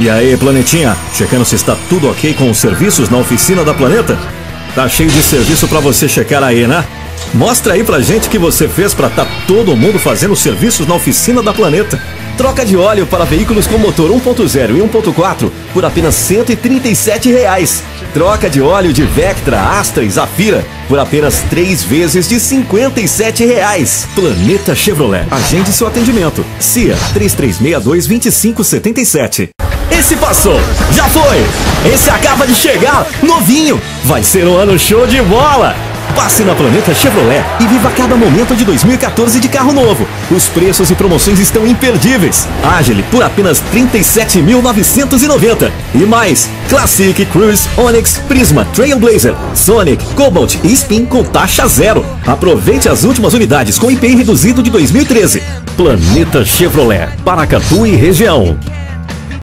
E aí, Planetinha? Checando se está tudo ok com os serviços na oficina da Planeta? Tá cheio de serviço para você checar aí, né? Mostra aí pra gente o que você fez para tá todo mundo fazendo serviços na oficina da Planeta. Troca de óleo para veículos com motor 1.0 e 1.4 por apenas 137 reais. Troca de óleo de Vectra, Astra e Zafira por apenas três vezes de 57 reais. Planeta Chevrolet. Agende seu atendimento. CIA 3362-2577. Esse passou, já foi. Esse acaba de chegar, novinho. Vai ser um ano show de bola. Passe na Planeta Chevrolet e viva cada momento de 2014 de carro novo. Os preços e promoções estão imperdíveis. Agile por apenas R$ 37.990. E mais, Classic, Cruise, Onix, Prisma, Trailblazer, Sonic, Cobalt e Spin com taxa zero. Aproveite as últimas unidades com IPI reduzido de 2013. Planeta Chevrolet, Paracatu e região.